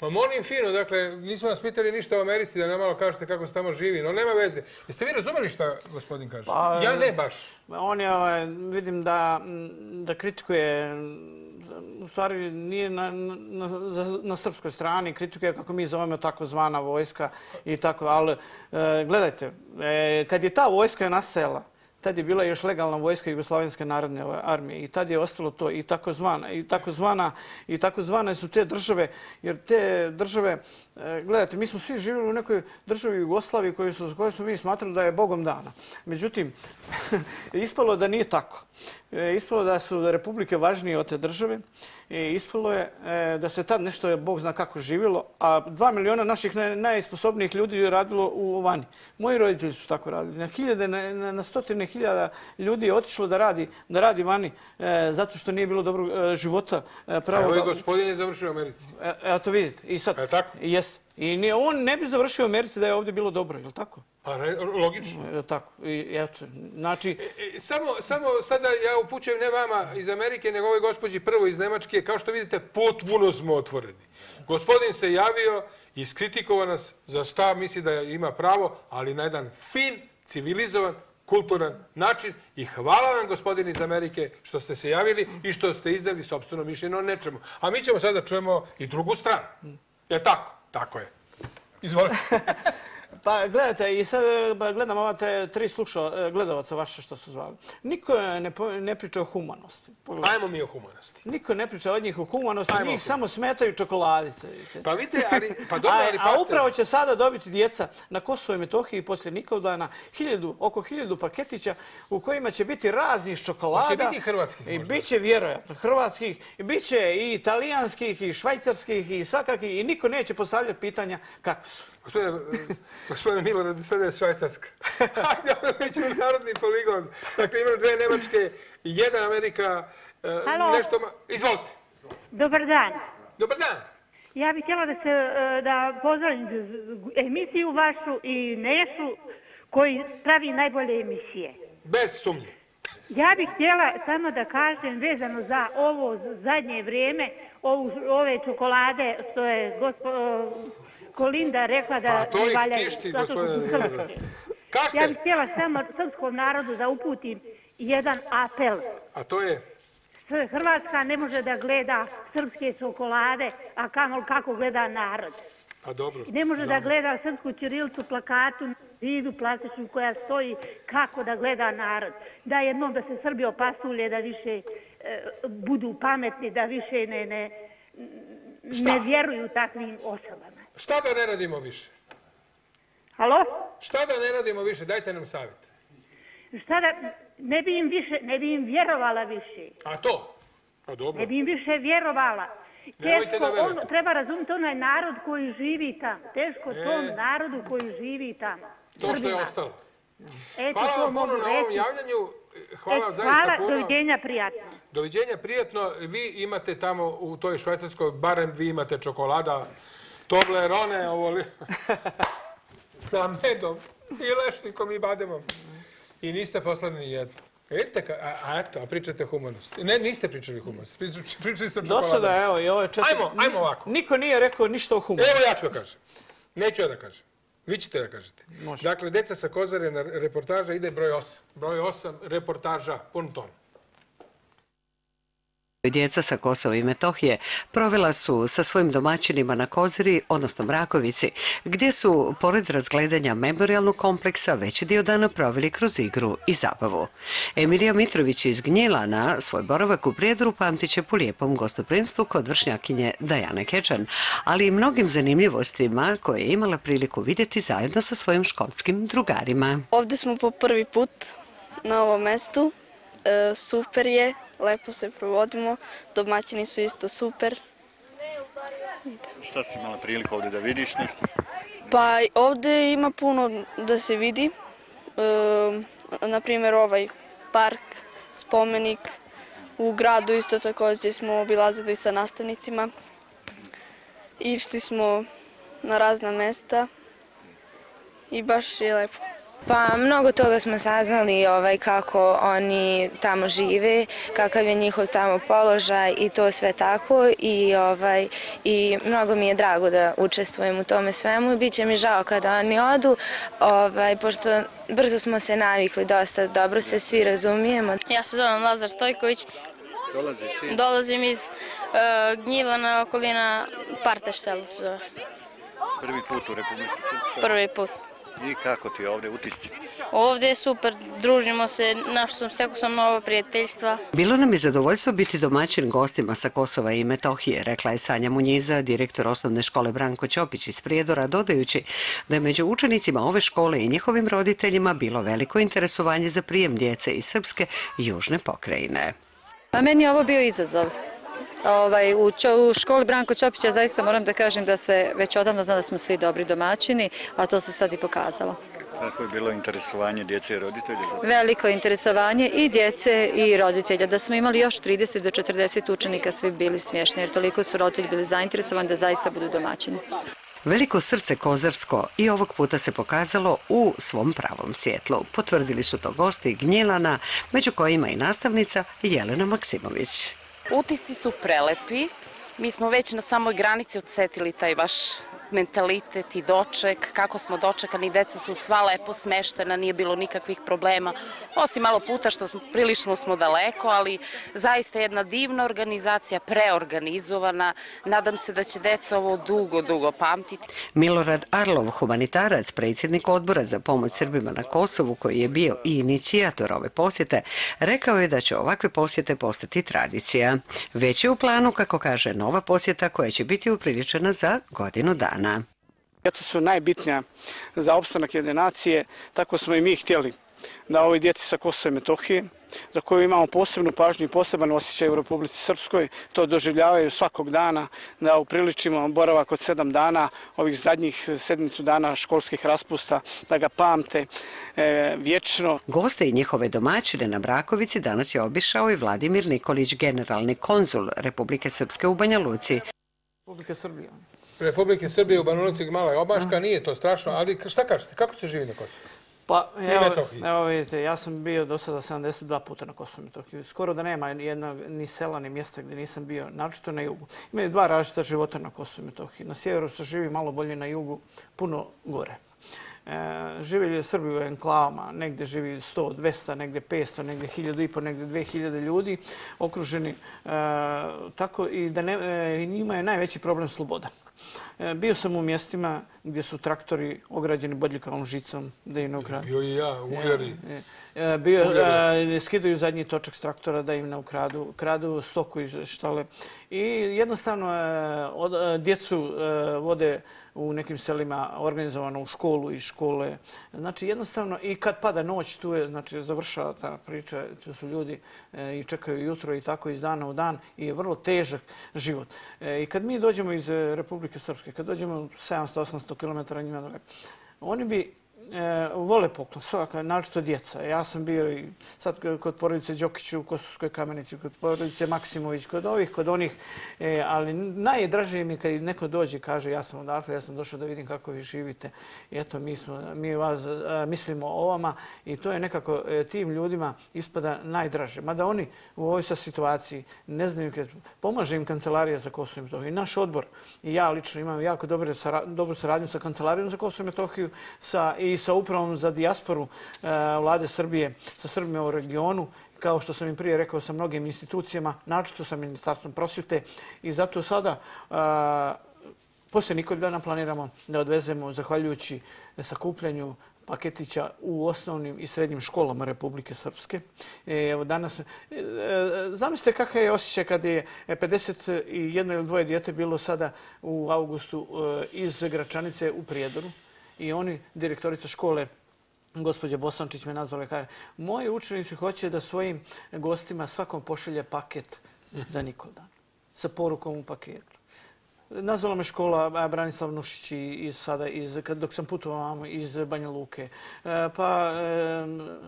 Pa molim fino, dakle, nismo vas pitali ništa o Americi, da nam malo kažete kako se tamo živi, no nema veze. Jeste vi razumeli šta gospodin kaže? Pa, ja ne baš. On je, ovaj, vidim da, da kritikuje u stvari nije na, na, na, srpskoj strani, kritike, kako mi zovemo tako zvana vojska i tako, ali e, gledajte, e, kad je ta vojska nastajala, tad je bila još legalna vojska Jugoslavenske narodne armije i tad je ostalo to i takozvana i takozvana i takozvane su te države jer te države e, gledajte mi smo svi živjeli u nekoj državi Jugoslaviji koju su koju smo mi smatrali da je bogom dana. Međutim ispalo da nije tako. E, ispalo da su republike važnije od te države i ispalo je e, da se tad nešto je bog zna kako živjelo a dva miliona naših najsposobnijih ljudi je radilo u vani moji roditelji su tako radili na hiljade na, stotine hiljada ljudi je otišlo da radi, da radi vani e, zato što nije bilo dobrog e, života. E, pravo Evo je gospodin je završio u Americi. E, evo to vidite. I sad, e, tako? Jest. I on ne bi završio u Americi da je ovdje bilo dobro, je li tako? Pa re, logično. Tako. I, eto, znači... E, e, samo, samo sada ja upućujem ne vama iz Amerike, nego ovoj gospođi prvo iz Nemačke. Kao što vidite, potpuno smo otvoreni. Gospodin se javio i skritikovao nas za šta misli da ima pravo, ali na jedan fin, civilizovan, kulturan način i hvala vam gospodin iz Amerike što ste se javili i što ste izdali sobstveno mišljenje o nečemu. A mi ćemo sada čujemo i drugu stranu. Je tako? Tako je. Izvolite. Pa gledajte, i sad pa gledam ova te tri sluša e, gledavaca vaše što su zvali. Niko ne, ne priča o humanosti. Pogledajte. Ajmo mi o humanosti. Niko ne priča od njih o humanosti, Ajmo njih samo smetaju čokoladice. Pa vidite, ali, pa dobro, ali A, a upravo će sada dobiti djeca na Kosovo i Metohiji poslije Nikodana hiljadu, oko hiljadu paketića u kojima će biti razni čokolada. Će biti hrvatskih možda. I bit će vjerojatno hrvatskih, i bit će i italijanskih, i švajcarskih, i svakakih, i niko neće postavljati pitanja kakve su. Gospodine Milorad, sada je Švajcarska. Hajde, ono nećemo narodni poligon. Dakle, imamo dve Nemačke, jedan Amerika, e, Halo. nešto... Izvolite. Dobar dan. Dobar dan. Ja bih htjela da se e, da pozdravim emisiju vašu i Nešu koji pravi najbolje emisije. Bez sumnje. Ja bih htjela samo da kažem vezano za ovo zadnje vrijeme, ovu, ove čokolade što je gospo, Kolinda rekla da Pa to ih tišti, su gospodine srpske. Milorad. Kažite. Ja bih htjela samo srpskom narodu da uputim jedan apel. A to je... Hrvatska ne može da gleda srpske čokolade, a kamo kako gleda narod. Pa dobro. Ne može da gleda srpsku ćirilicu plakatu, zidu plastičnu koja stoji kako da gleda narod. Da jednom da se Srbi opastulje, da više e, budu pametni, da više ne, ne, ne vjeruju takvim osobama. Šta da ne radimo više? Halo? Šta da ne radimo više? Dajte nam savjet. Šta da, ne bi im više, ne bi im vjerovala više. A to? Pa dobro. Ne bi im više vjerovala. Teško, ono, treba razumjeti onaj narod koji živi tamo. Teško E. tom narodu koji živi tamo. To što je ostalo. Eto, Hvala vam puno na ovom javljanju. Hvala vam E, zaista hvala, puno. doviđenja, prijatno. Doviđenja, prijetno. Vi imate tamo u toj švajcarskoj, barem vi imate čokolada, Toblerone, ovo li... sa medom i lešnikom i bademom. I niste poslali ni jednu. Vidite, a, a eto, a pričate humanost. Ne, niste pričali humanost, pričali, ste o Do čokoladama. sada, evo, i ovo je četiri... Ajmo, ajmo ovako. Niko nije rekao ništa o humoru. Evo ja ću da kažem. Neću ja da kažem. Vi ćete da kažete. Može. Dakle, Deca sa Kozare na reportaža ide broj 8. Broj 8, reportaža, pun ton. Djeca sa Kosova i Metohije provela su sa svojim domaćinima na Koziri, odnosno Mrakovici, gdje su, pored razgledanja memorialnog kompleksa, veći dio dana proveli kroz igru i zabavu. Emilija Mitrović iz Gnjilana svoj boravak u Prijedru pamtit će po lijepom gostoprimstvu kod vršnjakinje Dajane Kečan, ali i mnogim zanimljivostima koje je imala priliku vidjeti zajedno sa svojim školskim drugarima. Ovdje smo po prvi put na ovom mestu. E, super je, lepo se provodimo, domaćini su isto super. Šta si imala priliku ovdje da vidiš nešto? Pa ovdje ima puno da se vidi. E, na primjer ovaj park, spomenik. U gradu isto također smo obilazili sa nastavnicima. Išli smo na razna mesta i baš je lepo. Pa mnogo toga smo saznali ovaj kako oni tamo žive, kakav je njihov tamo položaj i to sve tako i ovaj i mnogo mi je drago da učestvujem u tome svemu i biće mi žao kada oni odu, ovaj pošto brzo smo se navikli, dosta dobro se svi razumijemo. Ja se zovem Lazar Stojković, Dolaziš ti? dolazim iz uh, Gnjilana, okolina Parteš selo se zove, Prvi put u Republici Srpskoj. prvi put. I kako ti je ovdje utisci? Ovdje je super, družimo se, našao sam, stekao sam novo prijateljstva. Bilo nam je zadovoljstvo biti domaćin gostima sa Kosova i Metohije, rekla je Sanja Munjiza, direktor osnovne škole Branko Ćopić iz Prijedora, dodajući da je među učenicima ove škole i njihovim roditeljima bilo veliko interesovanje za prijem djece iz Srpske i Južne pokrajine. A meni je ovo bio izazov. Ovaj, u, školi Branko Ćopića zaista moram da kažem da se već odavno zna da smo svi dobri domaćini, a to se sad i pokazalo. Kako je bilo interesovanje djece i roditelja? Veliko interesovanje i djece i roditelja. Da smo imali još 30 do 40 učenika, svi bili smješni, jer toliko su roditelji bili zainteresovani da zaista budu domaćini. Veliko srce Kozarsko i ovog puta se pokazalo u svom pravom svjetlu. Potvrdili su to gosti Gnjilana, među kojima i nastavnica Jelena Maksimović. Utisci su prelepi. Mi smo već na samoj granici odsetili taj vaš mentalitet i doček, kako smo dočekani, deca su sva lepo smeštena, nije bilo nikakvih problema, osim malo puta što smo, prilično smo daleko, ali zaista jedna divna organizacija, preorganizovana, nadam se da će deca ovo dugo, dugo pamtiti. Milorad Arlov, humanitarac, predsjednik odbora za pomoć Srbima na Kosovu, koji je bio i inicijator ove posjete, rekao je da će ovakve posjete postati tradicija. Već je u planu, kako kaže, nova posjeta koja će biti upriličena za godinu dana. Djeca su najbitnija za opstanak jedne nacije, tako smo i mi htjeli da ovoj djeci sa Kosova i Metohije za koju imamo posebnu pažnju i poseban osjećaj u Republici Srpskoj. To doživljavaju svakog dana da upriličimo boravak od sedam dana, ovih zadnjih sedmicu dana školskih raspusta, da ga pamte e, vječno. Goste i njihove domaćine na Brakovici danas je obišao i Vladimir Nikolić, generalni konzul Republike Srpske u Banja Luci. Republike Srbije. Republike Srbije u Banja Luci mala je obaška, nije to strašno, ali šta kažete, kako se živi na Kosovo? Pa, evo, evo vidite, ja sam bio do sada 72 puta na Kosovo Metohiji. Skoro da nema jednog ni sela, ni mjesta gdje nisam bio, naročito na jugu. Imaju dva različita života na Kosovo Metohiji. Na sjeveru se živi malo bolje, na jugu puno gore. E, živjeli Srbi u enklavama, negdje živi 100, 200, negdje 500, negdje 1000 i po, negdje 2000 ljudi okruženi. E, tako i da ne, e, njima je najveći problem sloboda. E, bio sam u mjestima gdje su traktori ograđeni bodljikavom žicom da im ne ukradu. Bio i ja, uljari. E, bio, skidaju zadnji točak s traktora da im ne ukradu. Kradu stoku iz štale. I jednostavno djecu vode u nekim selima organizovano u školu i škole. Znači jednostavno i kad pada noć tu je, znači završava ta priča, tu su ljudi e, i čekaju jutro i tako iz dana u dan i je vrlo težak život. E, I kad mi dođemo iz eh, Republike Srpske, kad dođemo 700-800 km njima oni bi e, vole poklon, svaka, naročito djeca. Ja sam bio i sad kod porodice Đokiću u Kosovskoj kamenici, kod porodice Maksimović, kod ovih, kod onih, e, ali najdraže mi kad neko dođe i kaže ja sam odatle, ja sam došao da vidim kako vi živite. I eto, mi, smo, mi vas a, mislimo o ovama i to je nekako e, tim ljudima ispada najdraže. Mada oni u ovoj sa situaciji ne znaju kad pomaže im kancelarija za Kosovo i Metohiju. I naš odbor i ja lično imam jako dobre, dobru saradnju sa kancelarijom za Kosovo i Metohiju sa, i sa upravom za dijasporu e, vlade Srbije sa Srbima u regionu, kao što sam im prije rekao sa mnogim institucijama, načito sa Ministarstvom prosvjete. I zato sada e, poslije nekoliko dana planiramo da odvezemo, zahvaljujući sakupljanju paketića u osnovnim i srednjim školama Republike Srpske. E, evo danas, zamislite kakav je osjećaj kad je 51 ili dvoje djete bilo sada u augustu iz Gračanice u Prijedoru i oni, direktorica škole, gospođa Bosančić me nazvala i kaže moji učenici hoće da svojim gostima svakom pošelje paket za Nikoldan sa porukom u paketu. Nazvala me škola Branislav Nušić iz sada iz dok sam putovao iz Banja Luke. E, pa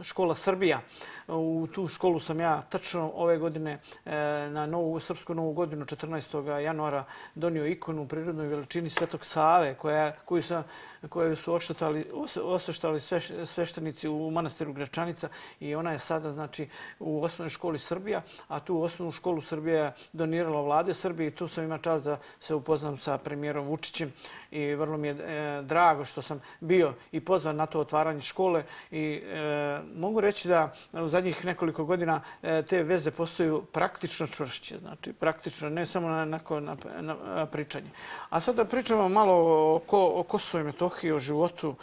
škola Srbija. U tu školu sam ja tačno ove godine e, na novu srpsku novu godinu 14. januara donio ikonu u prirodnoj veličini Svetog Save koja koju sam koje su oštetali, sve sveštenici u manastiru Gračanica i ona je sada znači u osnovnoj školi Srbija, a tu osnovnu školu Srbija donirala vlade Srbije i tu sam ima čast da se upoznam sa premijerom Vučićem i vrlo mi je e, drago što sam bio i pozvan na to otvaranje škole i e, mogu reći da u zadnjih nekoliko godina e, te veze postaju praktično čvršće, znači praktično, ne samo na, na, na, na pričanje. A sada pričamo malo o, o Kosovo i Metohiji, o životu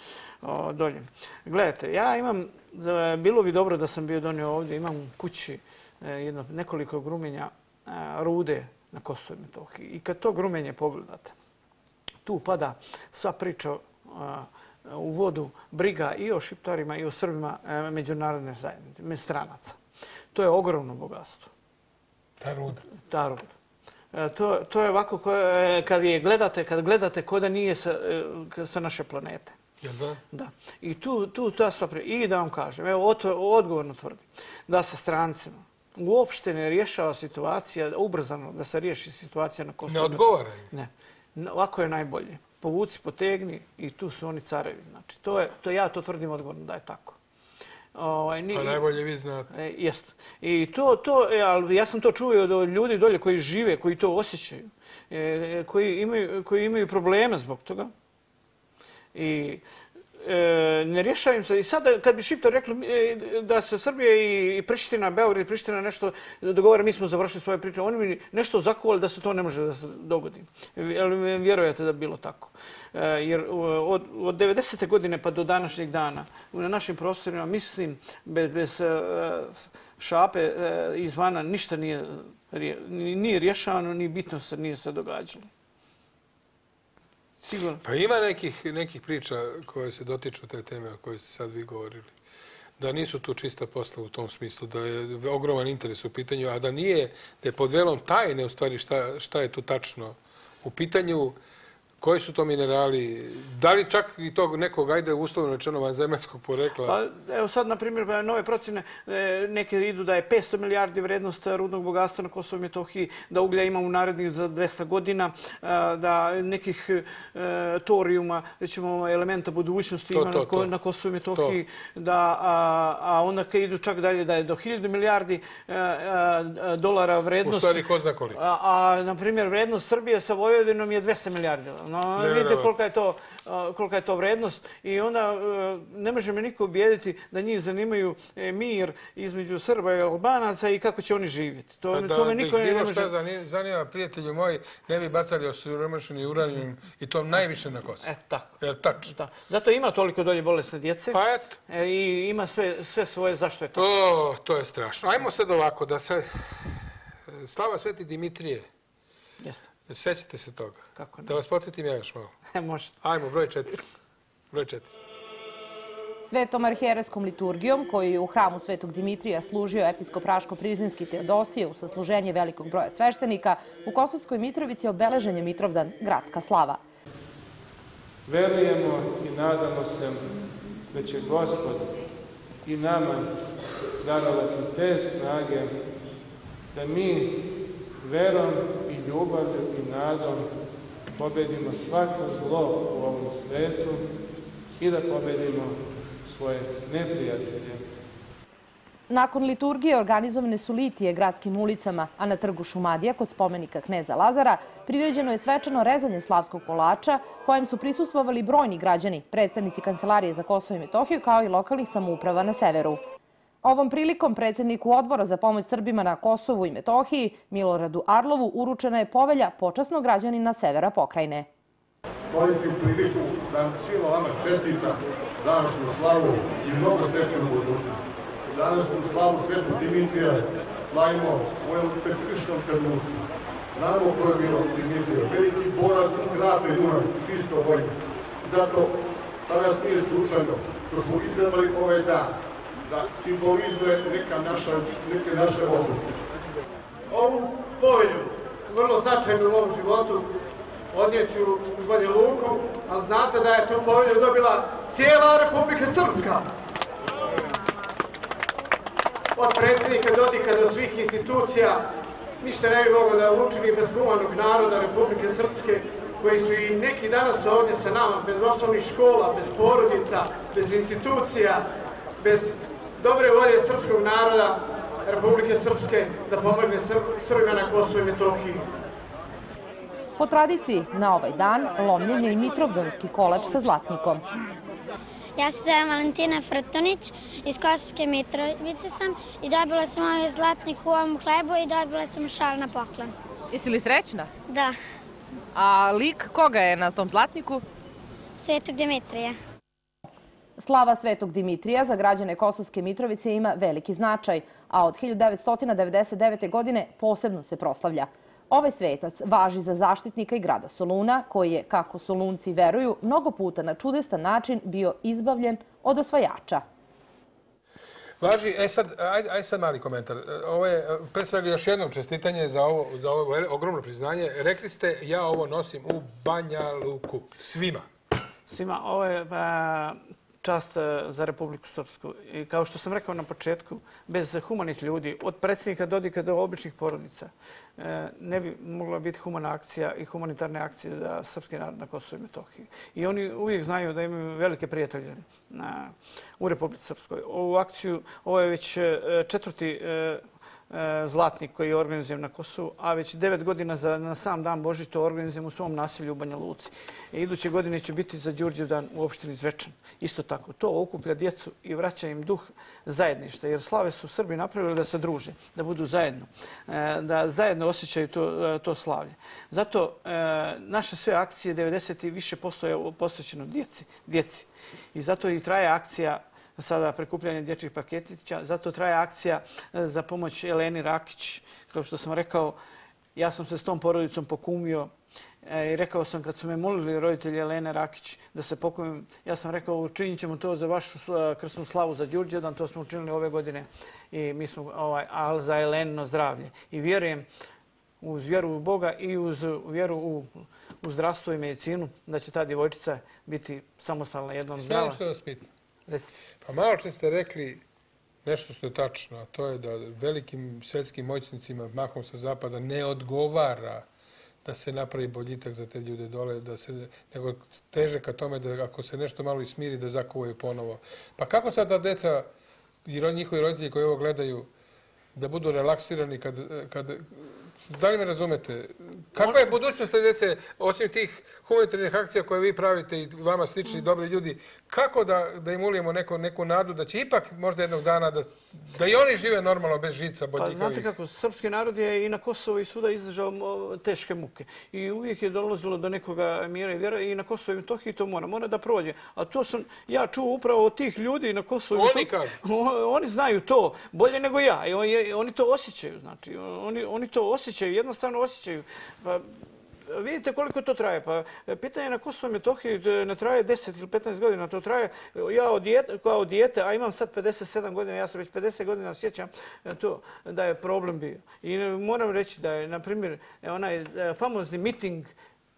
o, dolje. Gledajte, ja imam, bilo bi dobro da sam bio donio ovdje, imam u kući jedno, nekoliko grumenja rude na Kosovo i Metohiji. I kad to grumenje pogledate, tu pada sva priča u vodu briga i o šiptarima i o srbima e, međunarodne zajednice, stranaca. To je ogromno bogatstvo. Ta ruda. Ta ruda. E, to, to je ovako koje, kad je gledate, kad gledate ko da nije sa, e, sa naše planete. Jel da? Da. I tu, tu ta sva priča. I da vam kažem, evo, odgovorno tvrdim, da sa strancima uopšte ne rješava situacija, ubrzano da se riješi situacija na Kosovo. Ne odgovaraju? Ne ovako je najbolje. Povuci, potegni i tu su oni carevi. Znači, to je, to ja to tvrdim odgovorno da je tako. Ovaj, ni, pa najbolje vi znate. E, jest. I to, to, e, ali ja sam to čuo od ljudi dolje koji žive, koji to osjećaju, e, koji, imaju, koji imaju probleme zbog toga. I E, ne rješavim se. I sad kad bi Šiptar rekli e, da se Srbija i Priština, Beograd i Priština nešto dogovore, mi smo završili svoje priče, oni mi nešto zakuvali da se to ne može da se dogodi. Ali vjerujete da bilo tako. E, jer e, od, od 90. godine pa do današnjeg dana na našim prostorima, mislim, bez, bez šape e, izvana ništa nije, nije rješavano, ni bitno se nije se događalo. Sigurno. Pa ima nekih, nekih priča koje se dotiču te teme o kojoj ste sad vi govorili. da nisu tu čista posla u tom smislu, da je ogroman interes u pitanju, a da nije, da je pod velom tajne u stvari šta, šta je tu tačno u pitanju, Koji su to minerali? Da li čak i tog nekog, ajde, uslovno rečeno vanzemaljskog porekla? Pa, evo sad, na primjer, pa, nove procene, e, neke idu da je 500 milijardi vrednost rudnog bogatstva na Kosovo i Metohiji, da uglja ima u narednih za 200 godina, da nekih e, torijuma, rećemo, elementa budućnosti ima na Kosovo i Metohiji, da, a onda kad idu čak dalje da je do 1000 milijardi e, dolara vrednost. U stvari, ko zna koliko? A, na primjer, vrednost Srbije sa Vojvodinom je 200 milijardi No, vidite kolika je, to, kolika je to vrednost i onda e, ne može me niko objediti da njih zanimaju e, mir između Srba i Albanaca i kako će oni živjeti. To, da, to me niko ne može... Šta zanima, prijatelju moji, ne bi bacali osiromašeni uranijum i to najviše na kosu. E, tako. Je tačno? Da. Zato ima toliko dolje bolesne djece. Pa eto. E, I ima sve, sve svoje, zašto je to? To, to je strašno. Ajmo sad ovako, da se... Slava Sveti Dimitrije. Jeste. Sećate se toga? Kako ne? Da vas podsjetim ja još malo. E, možete. Ajmo, broj četiri. Broj četiri. Svetom arhijereskom liturgijom, koji je u hramu Svetog Dimitrija služio episkop Raško-Prizinski Teodosije u sasluženje velikog broja sveštenika, u Kosovskoj Mitrovici je obeležen je Mitrovdan gradska slava. Verujemo i nadamo se da će Gospod i nama darovati te snage da mi verom i ljubavlju i nadom pobedimo svako zlo u ovom svetu i da pobedimo svoje neprijatelje. Nakon liturgije organizovane su litije gradskim ulicama, a na trgu Šumadija kod spomenika Kneza Lazara priređeno je svečano rezanje slavskog kolača kojem su prisustvovali brojni građani, predstavnici Kancelarije za Kosovo i Metohiju kao i lokalnih samouprava na severu. Ovom prilikom predsjedniku odbora za pomoć Srbima na Kosovu i Metohiji, Miloradu Arlovu, uručena je povelja počasnog građanina severa pokrajine. Koristim priliku da vam svima vama čestita današnju slavu i mnogo srećenu budućnosti. Današnju slavu Svetu dimisija slavimo u ovom specifičnom trenutku. Znamo ko je bilo Dimitrija, veliki borac Grape Dunav, isto vojnik. Zato danas nije slučajno što smo izabrali ovaj dan da simbolizuje neka naša, neke naše odluke. Ovu povelju, vrlo značajnu u ovom životu, odnijeću u Banja Luku, ali znate da je tu povelju dobila cijela Republika Srpska. Od predsjednika Dodika do svih institucija, ništa ne bi mogo da učini bez humanog naroda Republike Srpske, koji su i neki danas ovdje sa nama, bez osnovnih škola, bez porodica, bez institucija, bez dobre volje srpskog naroda Republike Srpske da pomogne Srbima na Kosovo i Metohiji. Po tradiciji, na ovaj dan lomljenje i mitrovdanski kolač sa zlatnikom. Ja se zovem Valentina Frtunić, iz Kosovske Mitrovice sam i dobila sam ovaj zlatnik u ovom hlebu i dobila sam šal na poklon. Jesi li srećna? Da. A lik koga je na tom zlatniku? Svetog Dimitrija. Slava Svetog Dimitrija za građane Kosovske Mitrovice ima veliki značaj, a od 1999. godine posebno se proslavlja. Ovaj svetac važi za zaštitnika i grada Soluna, koji je, kako Solunci veruju, mnogo puta na čudestan način bio izbavljen od osvajača. Važi, e sad, aj, aj sad mali komentar. Ovo je, pre svega, još jedno čestitanje za ovo, za ovo ogromno priznanje. Rekli ste, ja ovo nosim u Banja Luku. Svima. Svima. Ovo je pa, čast e, za Republiku Srpsku. I kao što sam rekao na početku, bez humanih ljudi, od predsjednika Dodika do običnih porodica, e, ne bi mogla biti humana akcija i humanitarne akcije za srpski narod na Kosovo i Metohiji. I oni uvijek znaju da imaju velike prijatelje e, u Republici Srpskoj. Ovu akciju, ovo je već četvrti E, zlatnik koji je organizujem na Kosovu, a već devet godina za, na sam dan Boži to organizujem u svom naselju u Banja Luci. E, iduće godine će biti za Đurđev dan u opštini Zvečan. Isto tako, to okuplja djecu i vraća im duh zajedništa, jer slave su Srbi napravili da se druže, da budu zajedno, e, da zajedno osjećaju to, to slavlje. Zato naše sve akcije 90 i više postoje posvećeno djeci, djeci. I zato i traje akcija sada prekupljanje dječjih paketića. Zato traje akcija e, za pomoć Eleni Rakić. Kao što sam rekao, ja sam se s tom porodicom pokumio E, I rekao sam kad su me molili roditelji Elene Rakić da se pokojim, ja sam rekao učinit ćemo to za vašu krsnu slavu za Đurđedan, to smo učinili ove godine i mi smo, ovaj, ali za Elenino zdravlje. I vjerujem uz vjeru u Boga i uz vjeru u, u zdravstvo i medicinu da će ta djevojčica biti samostalna jednom zdrava. Smijem što vas pitam? Pa malo če ste rekli nešto što je tačno, a to je da velikim svjetskim moćnicima, mahom sa zapada, ne odgovara da se napravi boljitak za te ljude dole, da se, nego teže ka tome da ako se nešto malo ismiri, da zakuvaju ponovo. Pa kako sad da deca i njihovi roditelji koji ovo gledaju, da budu relaksirani kad, kad Da li me razumete? Kakva je budućnost te djece, osim tih humanitarnih akcija koje vi pravite i vama slični dobri ljudi, kako da, da im ulijemo neko, neku nadu da će ipak možda jednog dana da, da i oni žive normalno bez žica? Pa znate kako, srpski narod je i na Kosovo i svuda izdržao teške muke. I uvijek je dolazilo do nekoga mira i vjera i na Kosovo i Metohiji to mora, mora da prođe. A to sam ja čuo upravo od tih ljudi na Kosovo i Oni kažu? Oni znaju to bolje nego ja i oni, oni to osjećaju. Znači, oni, oni to osjećaju, jednostavno osjećaju. Pa, vidite koliko to traje. Pa, pitanje na Kosovo Metohiji ne traje 10 ili 15 godina. To traje, ja od dijete, kao dijete, a imam sad 57 godina, ja sam već 50 godina sjećam to, da je problem bio. I moram reći da je, na primjer, onaj e, famozni miting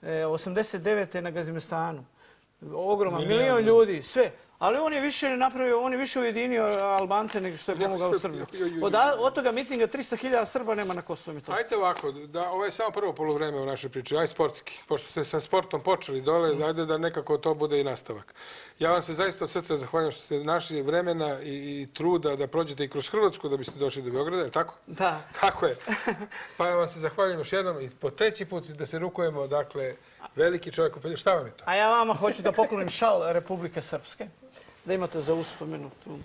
89. E, na Gazimestanu, ogroman, milion ljudi, sve. Ali on je više napravio, on je više ujedinio Albance nego što je pomogao Srbiju. Od, od toga mitinga 300.000 Srba nema na Kosovo i to. Ajde ovako, da, ovo je samo prvo polovreme u našoj priči, aj sportski. Pošto ste sa sportom počeli dole, mm. ajde da nekako to bude i nastavak. Ja vam se zaista od srca zahvaljujem što ste našli vremena i, i truda da prođete i kroz Hrvatsku da biste došli do Beograda, je tako? Da. Tako je. Pa vam se zahvaljujem još jednom i po treći put da se rukujemo, dakle, veliki čovjek. Šta vam je to? A ja vama hoću da poklonim šal Republike Srpske da imate za uspomenu tu.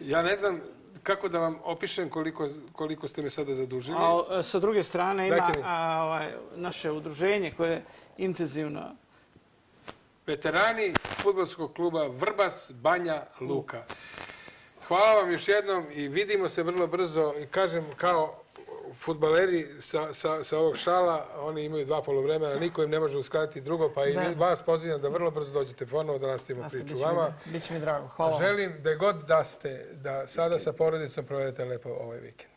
Ja ne znam kako da vam opišem koliko, koliko ste me sada zadužili. A, e, sa druge strane ima a, ovaj, naše udruženje koje je intenzivno. Veterani futbolskog kluba Vrbas Banja Luka. Hvala vam još jednom i vidimo se vrlo brzo. I kažem kao futbaleri sa, sa, sa ovog šala, oni imaju dva polovremena, niko im ne može uskratiti drugo, pa i vas pozivam da vrlo brzo dođete ponovo da nastavimo priču vama. Biće mi drago, hvala Želim da god da ste, da sada sa porodicom provedete lepo ovaj vikend.